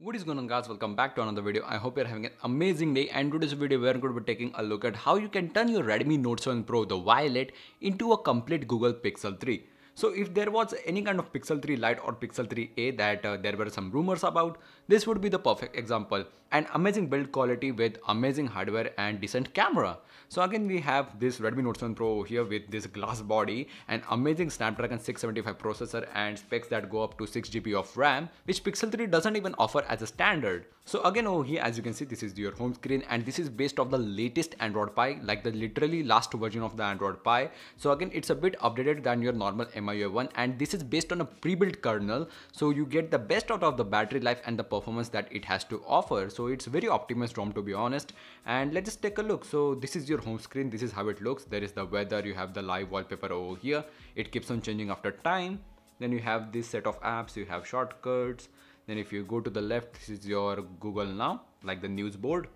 What is going on guys? Welcome back to another video. I hope you're having an amazing day. And today's video we're going to be taking a look at how you can turn your Redmi Note 7 Pro the Violet into a complete Google Pixel 3 so if there was any kind of Pixel 3 Lite or Pixel 3a that uh, there were some rumors about this would be the perfect example an amazing build quality with amazing hardware and decent camera so again we have this Redmi Note 7 Pro here with this glass body and amazing Snapdragon 675 processor and specs that go up to 6GB of RAM which Pixel 3 doesn't even offer as a standard. So again over here as you can see this is your home screen and this is based off the latest Android Pie like the literally last version of the Android Pie. So again it's a bit updated than your normal MIUI one and this is based on a pre-built kernel. So you get the best out of the battery life and the performance that it has to offer. So it's very optimized ROM to be honest. And let's just take a look. So this is your home screen. This is how it looks. There is the weather. You have the live wallpaper over here. It keeps on changing after time. Then you have this set of apps. You have shortcuts then if you go to the left this is your google now like the news board.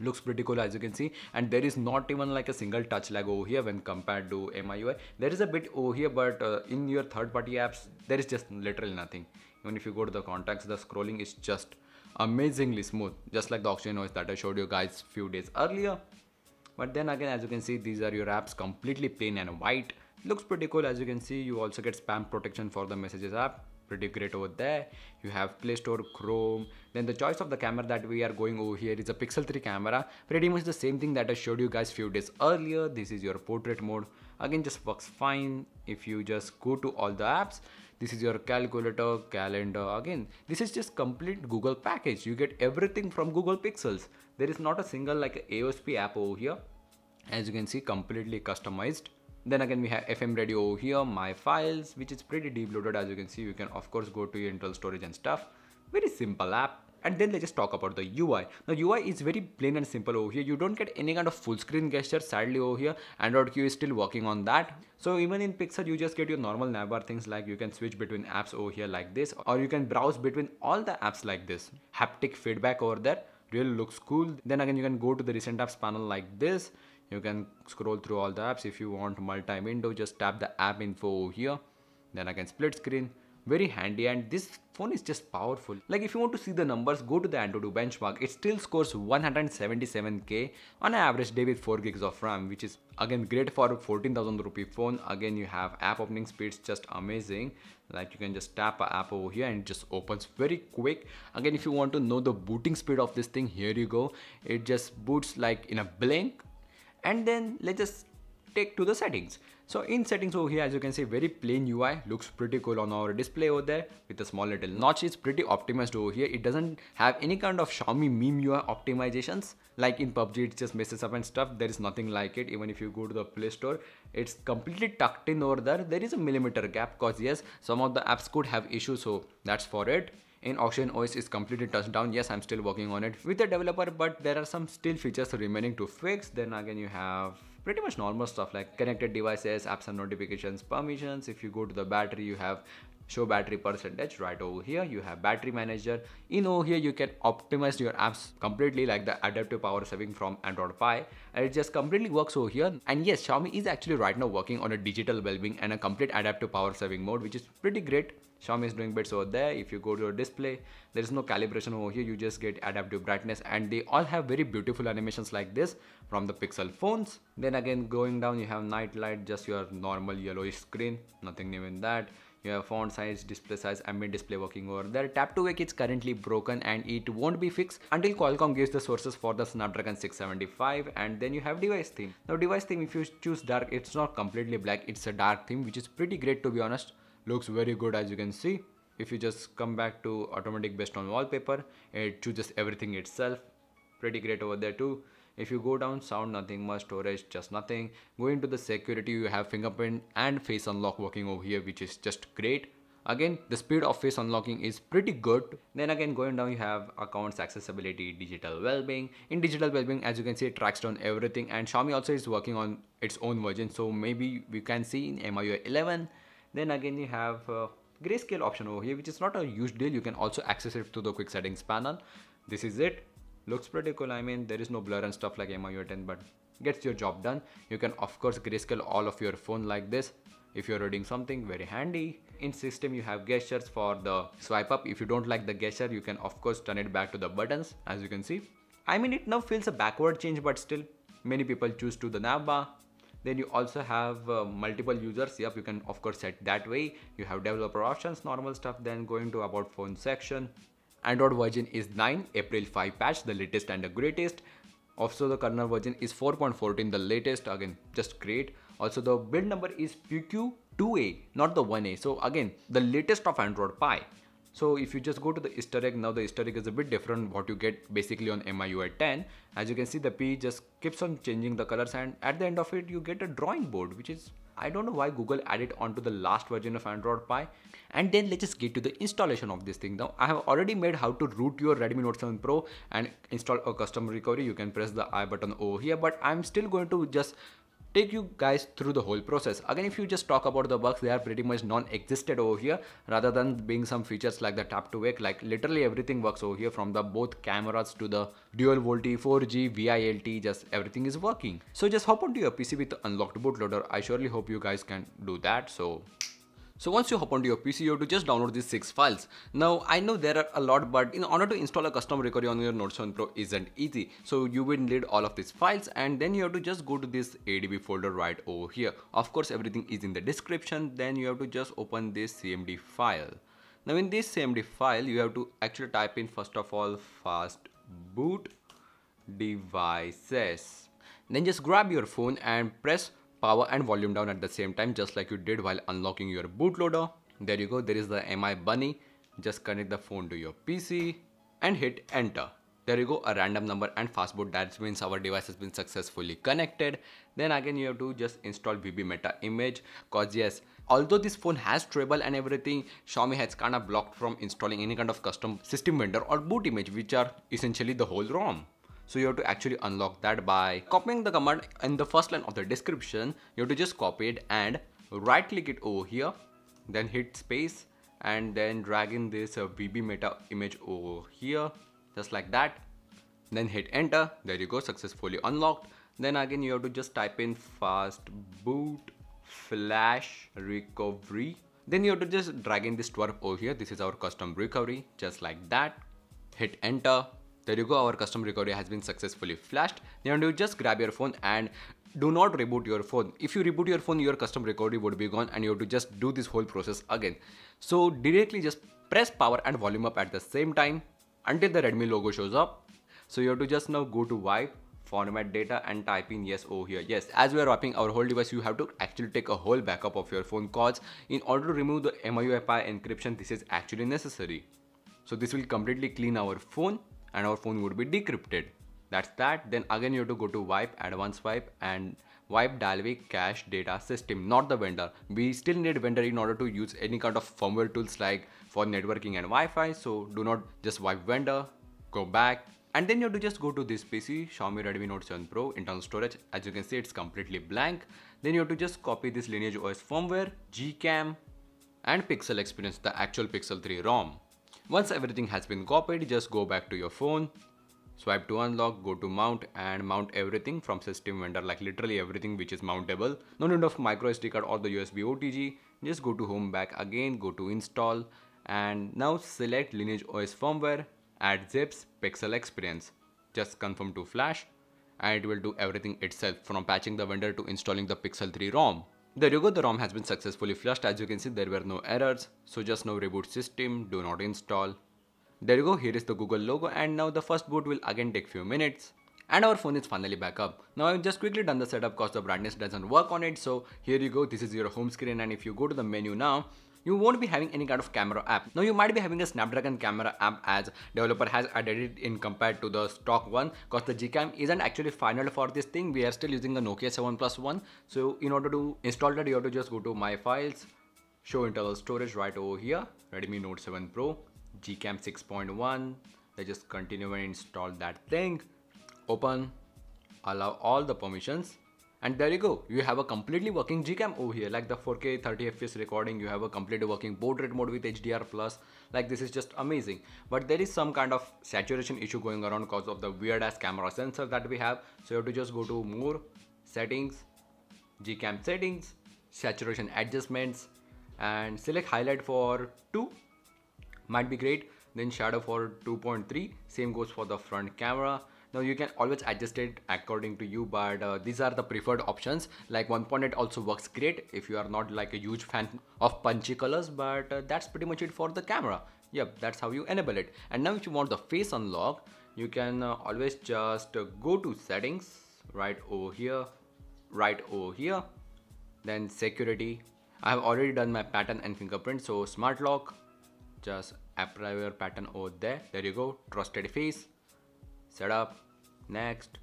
Looks pretty cool as you can see. And there is not even like a single touch lag over here when compared to MIUI there is a bit over here but uh, in your third party apps there is just literally nothing. Even if you go to the contacts the scrolling is just amazingly smooth. Just like the oxygen OS that I showed you guys few days earlier. But then again as you can see these are your apps completely plain and white. Looks pretty cool as you can see. You also get spam protection for the messages app pretty great over there. You have play store chrome. Then the choice of the camera that we are going over here is a pixel 3 camera. Pretty much the same thing that i showed you guys few days earlier. This is your portrait mode. Again just works fine if you just go to all the apps. This is your calculator calendar. Again this is just complete google package. You get everything from google pixels. There is not a single like a aosp app over here. As you can see completely customized then again we have fm radio over here my files which is pretty deep loaded as you can see you can of course go to your internal storage and stuff very simple app and then let's just talk about the UI. The UI is very plain and simple over here. You don't get any kind of full screen gesture sadly over here. Android Q is still working on that. So even in Pixel you just get your normal navbar things like you can switch between apps over here like this or you can browse between all the apps like this. Haptic feedback over there really looks cool. Then again you can go to the recent apps panel like this you can scroll through all the apps. If you want multi-window just tap the app info here. Then I can split screen. Very handy. And this phone is just powerful. Like if you want to see the numbers go to the antutu benchmark. It still scores 177k on an average day with 4 gigs of ram which is again great for 14000 rupee phone. Again you have app opening speeds just amazing. Like you can just tap a app over here and it just opens very quick. Again if you want to know the booting speed of this thing here you go. It just boots like in a blink and then let's just take to the settings. So in settings over here as you can see very plain UI looks pretty cool on our display over there with a small little notch. It's pretty optimized over here. It doesn't have any kind of Xiaomi MIUI optimizations. Like in PUBG it just messes up and stuff. There is nothing like it. Even if you go to the play store it's completely tucked in over there. There is a millimeter gap cause yes some of the apps could have issues so that's for it in Oxygen OS is completely touched down. Yes, I'm still working on it with the developer, but there are some still features remaining to fix. Then again, you have pretty much normal stuff like connected devices, apps and notifications, permissions. If you go to the battery, you have show battery percentage right over here you have battery manager in over here you can optimize your apps completely like the adaptive power saving from android pie and it just completely works over here and yes xiaomi is actually right now working on a digital well-being and a complete adaptive power saving mode which is pretty great Xiaomi is doing bits over there. If you go to your display, there is no calibration over here. You just get adaptive brightness and they all have very beautiful animations like this from the Pixel phones. Then again, going down, you have night light, just your normal yellowish screen. Nothing new in that. You have font size, display size, ambient display working over there. Tap to wake is currently broken and it won't be fixed until Qualcomm gives the sources for the Snapdragon 675 and then you have device theme. Now device theme if you choose dark it's not completely black it's a dark theme which is pretty great to be honest looks very good as you can see. If you just come back to automatic based on wallpaper it chooses everything itself. Pretty great over there too. If you go down sound nothing much storage just nothing. Going to the security you have fingerprint and face unlock working over here which is just great. Again the speed of face unlocking is pretty good. Then again going down you have accounts accessibility digital well-being. In digital well-being as you can see it tracks down everything and xiaomi also is working on its own version. So maybe we can see in miui 11 then again you have uh, grayscale option over here which is not a huge deal. You can also access it through the quick settings panel. This is it. Looks pretty cool. I mean there is no blur and stuff like MIUI 10 but gets your job done. You can of course grayscale all of your phone like this. If you're reading something very handy. In system you have gestures for the swipe up. If you don't like the gesture you can of course turn it back to the buttons as you can see. I mean it now feels a backward change but still many people choose to the nav bar then you also have uh, multiple users. Yep you can of course set that way. You have developer options normal stuff then going to about phone section. Android version is 9 april 5 patch the latest and the greatest. Also the kernel version is 4.14 the latest. Again just great. Also the build number is pq2a not the 1a so again the latest of android pie so if you just go to the easter egg now the easter egg is a bit different what you get basically on MIUI 10 as you can see the P just keeps on changing the colors and at the end of it you get a drawing board which is I don't know why Google added onto the last version of Android Pie. And then let's just get to the installation of this thing. Now I have already made how to root your Redmi Note 7 Pro and install a custom recovery. You can press the I button over here, but I'm still going to just take you guys through the whole process. Again, if you just talk about the bugs, they are pretty much non-existent over here rather than being some features like the tap to wake, like literally everything works over here from the both cameras to the dual VoLTE, 4G, ViLTE, just everything is working. So just hop onto your PC with the unlocked bootloader. I surely hope you guys can do that. So so once you hop onto your PC, you have to just download these six files. Now I know there are a lot, but in order to install a custom recovery on your Note 7 Pro isn't easy. So you will need all of these files and then you have to just go to this ADB folder right over here. Of course, everything is in the description. Then you have to just open this CMD file. Now in this CMD file, you have to actually type in first of all fast boot devices. Then just grab your phone and press power and volume down at the same time just like you did while unlocking your bootloader. There you go, there is the MI Bunny. Just connect the phone to your PC and hit enter. There you go, a random number and fastboot. That means our device has been successfully connected. Then again, you have to just install VB Meta image. Cause yes, although this phone has treble and everything, Xiaomi has kind of blocked from installing any kind of custom system vendor or boot image, which are essentially the whole ROM. So you have to actually unlock that by copying the command in the first line of the description. You have to just copy it and right click it over here. Then hit space and then drag in this uh, VB Meta image over here just like that. Then hit enter. There you go successfully unlocked. Then again you have to just type in fast boot flash recovery. Then you have to just drag in this TWRP over here. This is our custom recovery just like that. Hit enter there you go, our custom recovery has been successfully flashed. Now you just grab your phone and do not reboot your phone. If you reboot your phone, your custom recovery would be gone and you have to just do this whole process again. So directly just press power and volume up at the same time until the Redmi logo shows up. So you have to just now go to wipe format data and type in yes over here yes as we are wiping our whole device you have to actually take a whole backup of your phone calls in order to remove the MIUI encryption this is actually necessary so this will completely clean our phone and our phone would be decrypted. That's that. Then again you have to go to wipe, advanced wipe and wipe Dalvik cache data system, not the vendor. We still need vendor in order to use any kind of firmware tools like for networking and Wi-Fi. So do not just wipe vendor, go back. And then you have to just go to this PC, Xiaomi Redmi Note 7 Pro, internal storage. As you can see, it's completely blank. Then you have to just copy this Lineage OS firmware, Gcam, and Pixel Experience, the actual Pixel 3 ROM. Once everything has been copied, just go back to your phone, swipe to unlock, go to mount and mount everything from system vendor like literally everything which is mountable. No need of micro SD card or the USB OTG. Just go to home back again, go to install and now select Lineage OS firmware, add zips, pixel experience. Just confirm to flash and it will do everything itself from patching the vendor to installing the Pixel 3 ROM. There you go, the ROM has been successfully flushed. As you can see, there were no errors. So just now reboot system, do not install. There you go, here is the Google logo and now the first boot will again take few minutes. And our phone is finally back up. Now I've just quickly done the setup cause the brightness doesn't work on it. So here you go, this is your home screen and if you go to the menu now, you won't be having any kind of camera app. Now you might be having a Snapdragon camera app as developer has added it in compared to the stock one because the Gcam isn't actually final for this thing. We are still using the Nokia 7 Plus 1. So in order to install that you have to just go to my files, show internal storage right over here, Redmi Note 7 Pro, Gcam 6.1. Let's just continue and install that thing. Open, allow all the permissions and there you go, you have a completely working Gcam over here, like the 4K 30 FPS recording, you have a completely working rate mode with HDR+, plus. like this is just amazing. But there is some kind of saturation issue going around because of the weird ass camera sensor that we have. So you have to just go to more, settings, Gcam settings, saturation adjustments and select highlight for 2 might be great then shadow for 2.3 same goes for the front camera now you can always adjust it according to you but uh, these are the preferred options. Like 1.8 also works great if you are not like a huge fan of punchy colors but uh, that's pretty much it for the camera. Yep that's how you enable it. And now if you want the face unlock you can uh, always just uh, go to settings right over here right over here then security. I have already done my pattern and fingerprint so smart lock just apply your pattern over there. There you go trusted face setup next.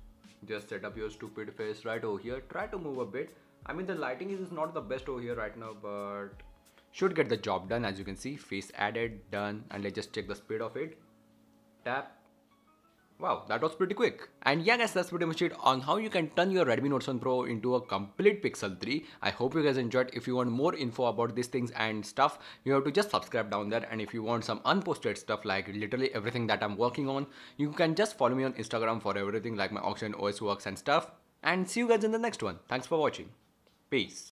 Just set up your stupid face right over here. Try to move a bit. I mean the lighting is not the best over here right now but should get the job done as you can see. Face added done and let's just check the speed of it. Tap Wow, that was pretty quick. And yeah guys, that's pretty much it on how you can turn your Redmi Note 7 Pro into a complete Pixel 3. I hope you guys enjoyed. If you want more info about these things and stuff, you have to just subscribe down there. And if you want some unposted stuff like literally everything that I'm working on, you can just follow me on Instagram for everything like my Oxygen OS works and stuff. And see you guys in the next one. Thanks for watching. Peace.